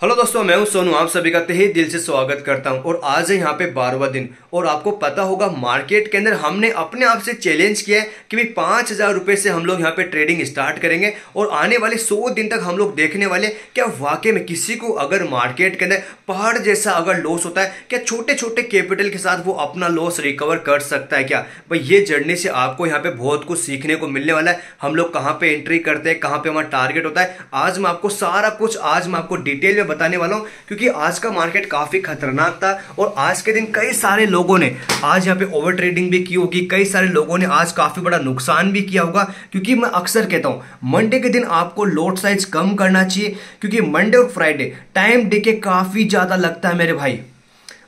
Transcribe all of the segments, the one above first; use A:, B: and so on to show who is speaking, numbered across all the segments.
A: Hello दोस्तों, मैं हूँ सोनू। आप सभी का तहे दिल से स्वागत करता हूँ। और आज है यहाँ पे बारहवा दिन। और आपको पता होगा, मार्केट के अंदर हमने अपने आप से चैलेंज किया है कि भाई पाँच हज़ार रुपये से हम लोग यहाँ पे ट्रेडिंग स्टार्ट करेंगे। और आने वाले सौ दिन तक हम लोग देखने वाले क्या वाकई में किसी को अगर मार्केट के अंदर पहाड़ जैसा अगर लॉस होता है, क्या छोटे छोटे कैपिटल के साथ वो अपना लॉस रिकवर कर सकता है क्या? भाई, ये जर्नी से आपको यहाँ पे बहुत कुछ सीखने को मिलने वाला है। हम लोग कहाँ पे एंट्री करते हैं, कहाँ पे हमारा टारगेट होता है, आज मैं आपको सारा कुछ, आज मैं आपको डिटेल में बताने वाला हूँ, क्योंकि आज का मार्केट काफ़ी खतरनाक था और आज के दिन कई सारे लोगों ने, आज यहाँ पे ओवर ट्रेडिंग भी की होगी, कई सारे लोगों ने आज काफ़ी बड़ा नुकसान भी किया होगा, क्योंकि मैं अक्सर कहता हूँ मंडे के दिन आपको लोड साइज़ कम करना चाहिए, क्योंकि मंडे और फ्राइडे टाइम डे के काफ़ी ज़्यादा लगता है मेरे भाई।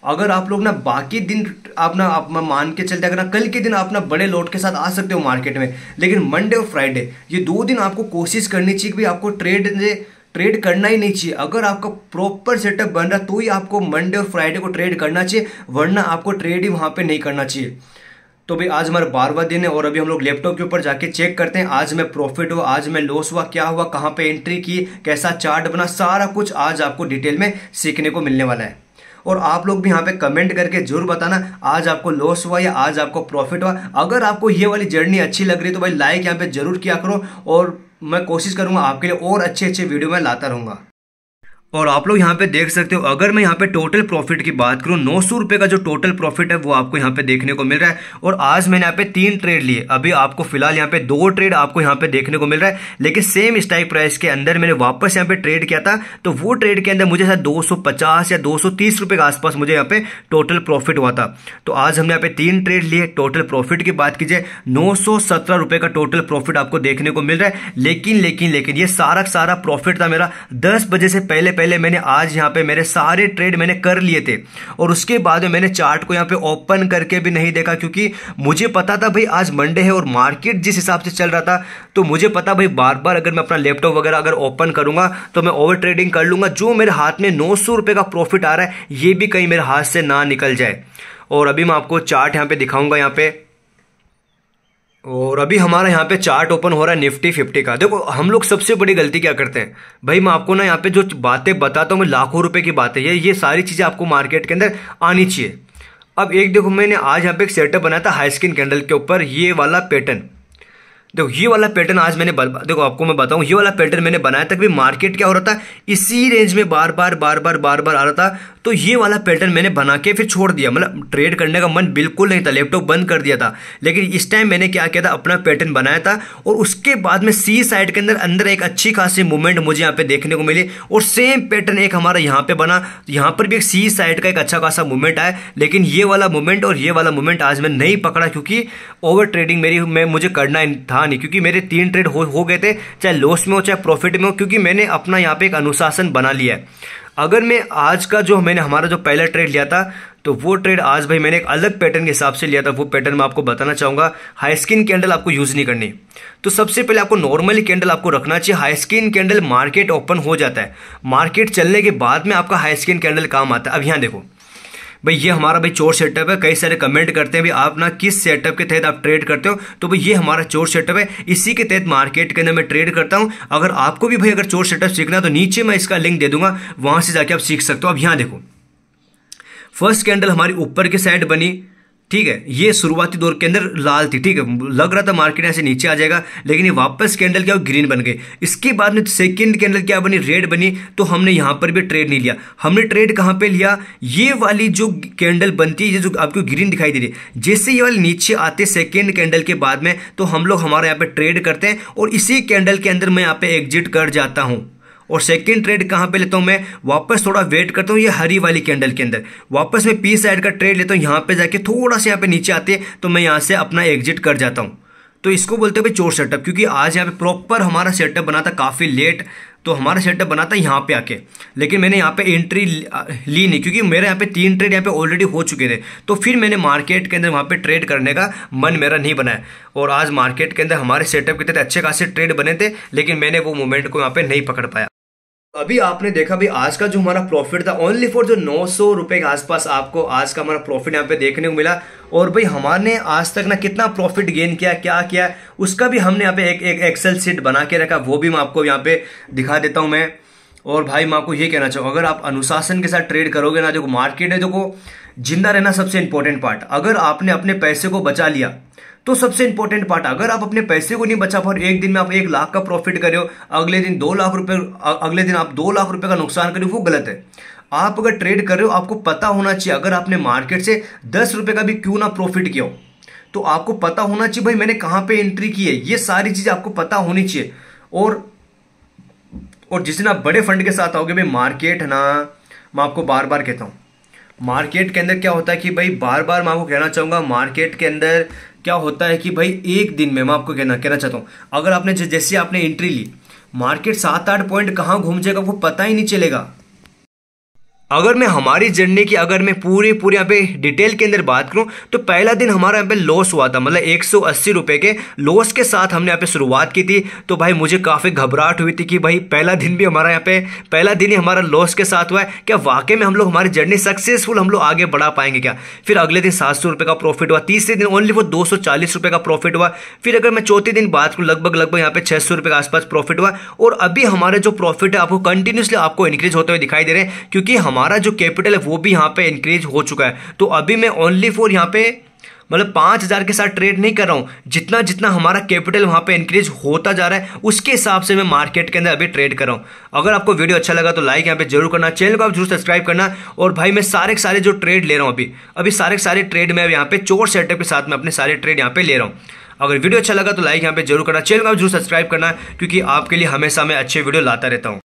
A: अगर आप लोग ना बाकी दिन अपना, आप मान के चलते, अगर ना कल के दिन आप ना बड़े लोट के साथ आ सकते हो मार्केट में, लेकिन मंडे और फ्राइडे ये दो दिन आपको कोशिश करनी चाहिए कि आपको ट्रेड ट्रेड करना ही नहीं चाहिए। अगर आपका प्रॉपर सेटअप बन रहा तो ही आपको मंडे और फ्राइडे को ट्रेड करना चाहिए, वरना आपको ट्रेड ही वहाँ पे नहीं करना चाहिए। तो भाई, आज हमारा बारवा दिन है और अभी हम लोग लैपटॉप के ऊपर जाके चेक करते हैं, आज मैं प्रॉफिट हुआ, आज मैं लॉस हुआ, क्या हुआ, कहाँ पे एंट्री की, कैसा चार्ट बना, सारा कुछ आज आपको डिटेल में सीखने को मिलने वाला है। और आप लोग भी यहाँ पे कमेंट करके ज़रूर बताना, आज आपको लॉस हुआ या आज आपको प्रॉफिट हुआ। अगर आपको ये वाली जर्नी अच्छी लग रही है तो भाई लाइक यहाँ पे ज़रूर किया करो और मैं कोशिश करूँगा आपके लिए और अच्छे अच्छे वीडियो में लाता रहूँगा। और आप लोग यहाँ पे देख सकते हो, अगर मैं यहाँ पे टोटल प्रॉफिट की बात करूँ, नौ सौ रुपये का जो टोटल प्रॉफिट है, वो आपको यहाँ पे देखने को मिल रहा है। और आज मैंने यहाँ पे तीन ट्रेड लिए, अभी आपको फ़िलहाल यहाँ पे दो ट्रेड आपको यहाँ पे देखने को मिल रहा है, लेकिन सेम स्टाइक प्राइस के अंदर मैंने वापस यहाँ पे ट्रेड किया था तो वो ट्रेड के अंदर मुझे शायद दो सौ पचास या दो रुपए के आसपास मुझे यहाँ पे टोटल प्रॉफिट हुआ था। तो आज हमने यहाँ पे तीन ट्रेड लिए टोटल प्रॉफिट की बात कीजिए, नौ रुपए का टोटल प्रॉफिट आपको देखने को मिल रहा है, लेकिन लेकिन लेकिन ये सारा सारा प्रॉफिट था मेरा, दस बजे से पहले पहले मैंने आज यहाँ पे मेरे सारे ट्रेड मैंने कर लिए थे। और उसके बाद में मैंने चार्ट को यहाँ पे ओपन करके भी नहीं देखा, क्योंकि मुझे पता था, भाई, आज मंडे है और मार्केट जिस हिसाब से चल रहा था तो मुझे पता, भाई बार बार अगर मैं अपना लैपटॉप वगैरह अगर ओपन करूँगा तो मैं ओवर ट्रेडिंग कर लूँगा। जो मेरे हाथ में नौ सौ का प्रॉफिट आ रहा है, ये भी कहीं मेरे हाथ से ना निकल जाए। और अभी मैं आपको चार्ट यहाँ पे दिखाऊँगा, यहाँ पे। और अभी हमारा यहाँ पे चार्ट ओपन हो रहा है निफ्टी फिफ्टी का। देखो, हम लोग सबसे बड़ी गलती क्या करते हैं? भाई, मैं आपको ना यहाँ पे जो बातें बताता हूँ मैं लाखों रुपए की बातें, ये ये सारी चीज़ें आपको मार्केट के अंदर आनी चाहिए। अब एक देखो, मैंने आज यहाँ पे एक सेटअप बनाया था हाई स्किन कैंडल के ऊपर, ये वाला पैटर्न देखो, ये वाला पैटर्न आज मैंने देखो, आपको मैं बताऊँ, ये वाला पैटर्न मैंने बनाया था कि मार्केट क्या हो रहा था? इसी रेंज में बार बार बार बार बार बार आ रहा था। तो ये वाला पैटर्न मैंने बना के फिर छोड़ दिया। मतलब ट्रेड करने का मन बिल्कुल नहीं था लैपटॉप बंद कर दिया था। लेकिन इस टाइम मैंने क्या किया था? अपना पैटर्न बनाया था और उसके बाद में सी साइड के अंदर अंदर एक अच्छी खासी मूवमेंट मुझे यहाँ पे देखने को मिली और सेम पैटर्न एक हमारा यहाँ पे बना। यहाँ पर भी एक सी साइड का एक अच्छा खासा मूवमेंट आया। लेकिन ये वाला मूवमेंट और ये वाला मूवमेंट आज मैं नहीं पकड़ा क्योंकि ओवर ट्रेडिंग मेरी मैं मुझे करना था नहीं। क्योंकि मेरे तीन ट्रेड हो, गए थे चाहे लॉस में हो चाहे प्रॉफिट में हो क्योंकि मैंने अपना यहाँ पे एक अनुशासन बना लिया है। अगर मैं आज का जो मैंने हमारा जो पहला ट्रेड लिया था तो वो ट्रेड आज भाई मैंने एक अलग पैटर्न के हिसाब से लिया था। वो पैटर्न मैं आपको बताना चाहूँगा। हाई स्किन कैंडल आपको यूज़ नहीं करनी। तो सबसे पहले आपको नॉर्मली कैंडल आपको रखना चाहिए। High skin candle market open हो जाता है। मार्केट चलने के बाद में आपका हाई स्किन कैंडल काम आता है। अब यहाँ देखो। भाई, ये हमारा भाई चोर सेटअप है। कई सारे कमेंट करते हैं भाई, आप ना किस सेटअप के तहत आप ट्रेड करते हो? तो भाई, ये हमारा चोर सेटअप है। इसी के तहत मार्केट के अंदर मैं ट्रेड करता हूँ। अगर आपको भी भाई अगर चोर सेटअप सीखना है तो नीचे मैं इसका लिंक दे दूँगा। वहाँ से जाके आप सीख सकते हो। अब यहाँ देखो। फ़र्स्ट कैंडल हमारी ऊपर की साइड बनी। ठीक है, ये शुरुआती दौर के अंदर लाल थी, ठीक है। लग रहा था मार्केट ऐसे नीचे आ जाएगा, लेकिन ये वापस कैंडल क्या ग्रीन बन गई इसके बाद में सेकंड कैंडल क्या बनी? रेड बनी तो हमने यहाँ पर भी ट्रेड नहीं लिया। हमने ट्रेड कहाँ पे लिया? ये वाली जो कैंडल बनती है, ये जो आपको ग्रीन दिखाई दे रही है, जैसे ये वाले नीचे आते सेकेंड कैंडल के बाद में तो हम लोग हमारे यहाँ पे ट्रेड करते हैं, और इसी कैंडल के अंदर मैं यहाँ पे एग्जिट कर जाता हूँ। और सेकेंड ट्रेड कहाँ पे लेता हूँ मैं? वापस थोड़ा वेट करता हूँ ये हरी वाली कैंडल के अंदर। वापस मैं पी साइड का ट्रेड लेता हूँ, यहाँ पे जाके थोड़ा सा यहाँ पे नीचे आते हैं तो मैं यहाँ से अपना एग्जिट कर जाता हूँ। तो इसको बोलते हैं चोर सेटअप क्योंकि आज यहाँ पे प्रॉपर हमारा सेटअप बना था, काफ़ी लेट तो हमारा सेटअप बना था यहाँ पे आके। लेकिन मैंने यहाँ पे एंट्री ली नहीं, क्योंकि मेरे यहाँ पे तीन ट्रेड यहाँ पे ऑलरेडी हो चुके थे। तो फिर मैंने मार्केट के अंदर वहाँ पे ट्रेड करने का मन मेरा नहीं बनाया और आज मार्केट के अंदर हमारे सेटअप के तहत अच्छे खासे ट्रेड बने थे, लेकिन मैंने वो मोमेंट को यहाँ पे नहीं पकड़ पाया। अभी आपने देखा भी आज का जो हमारा प्रॉफिट था ओनली फॉर जो नौ सौ रुपए के आसपास आपको आज का हमारा प्रॉफिट यहाँ पे देखने को मिला। और भाई, हमारे आज तक ना कितना प्रॉफिट गेन किया, क्या किया, उसका भी हमने यहाँ पे एक एक एक्सेल सीट बना के रखा, वो भी मैं आपको यहाँ पे दिखा देता हूँ मैं। और भाई, मैं आपको ये कहना चाहूँ अगर आप अनुशासन के साथ ट्रेड करोगे ना, देखो मार्केट है, देखो, ज़िंदा रहना सबसे इंपॉर्टेंट पार्ट अगर आपने अपने पैसे को बचा लिया तो सबसे इंपॉर्टेंट पार्ट अगर आप अपने पैसे को नहीं बचा पा एक दिन में आप एक लाख का प्रॉफिट करे हो अगले दिन दो लाख रुपए अगले दिन आप दो लाख रुपए का नुकसान करे वो गलत है। आप अगर ट्रेड कर रहे हो, आपको पता होना चाहिए, अगर आपने मार्केट से दस रुपए का भी क्यों ना प्रॉफिट किया हो तो आपको पता होना चाहिए, भाई, मैंने कहाँ पे एंट्री की है? ये सारी चीज़ें आपको पता होनी चाहिए। और और आप बड़े फंड के साथ आओगे, भाई, मार्केट ना, मैं आपको बार बार कहता हूँ। मार्केट के अंदर क्या होता है कि, भाई बार बार मैं आपको कहना चाहूँगा, मार्केट के अंदर क्या होता है कि, भाई, एक दिन में मैं आपको कहना कहना चाहता हूँ। अगर आपने जैसे आपने एंट्री ली, मार्केट सात आठ पॉइंट कहाँ घूम जाएगा वो पता ही नहीं चलेगा। अगर मैं हमारी जर्नी की अगर मैं पूरी पूरी यहाँ पे डिटेल के अंदर बात करूँ तो पहला दिन हमारा यहाँ पे लॉस हुआ था। मतलब एक सौ के लॉस के साथ हमने यहाँ पे शुरुआत की थी। तो भाई मुझे काफ़ी घबराहट हुई थी कि भाई पहला दिन भी हमारा यहाँ पे पहला दिन ही हमारा लॉस के साथ हुआ है। क्या वाकई में हम लोग हमारी जर्नी सक्सेसफुल हम लोग आगे बढ़ा पाएँगे क्या? फिर अगले दिन सात सौ का प्रॉफिट हुआ। तीसरे दिन ओनली वो दो सौ चालीस का प्रॉफिट हुआ। फिर अगर मैं चौथे दिन बात करूँ, लगभग लगभग यहाँ पे रुपये के आसपास प्रॉफिट हुआ। और अभी हमारे जो प्रॉफिट है, आपको कंटिन्यूसली आपको इंक्रीज होते हुए दिखाई दे रहे हैं, क्योंकि हमारा जो कैपिटल है वो भी यहाँ पे इंक्रीज हो चुका है। तो अभी मैं ओनली फॉर यहाँ पे मतलब पाँच हज़ार के साथ ट्रेड नहीं कर रहा हूँ। जितना जितना हमारा कैपिटल वहाँ पे इंक्रीज होता जा रहा है, उसके हिसाब से मैं मार्केट के अंदर अभी ट्रेड कर रहा हूँ। अगर आपको वीडियो अच्छा लगा तो लाइक यहाँ पे ज़रूर करना चैनल को आप ज़रूर सब्सक्राइब करना और भाई मैं सारे के सारे जो ट्रेड ले रहा हूँ अभी अभी सारे के सारे ट्रेड में यहाँ पे चोर सेटअप के साथ में अपने सारे ट्रेड यहाँ पे ले रहा हूँ। अगर वीडियो अच्छा लगा तो लाइक यहाँ पे ज़रूर करना चैनल को आप ज़रूर सब्सक्राइब करना, क्योंकि आपके लिए हमेशा मैं अच्छे वीडियो लाता रहता हूँ।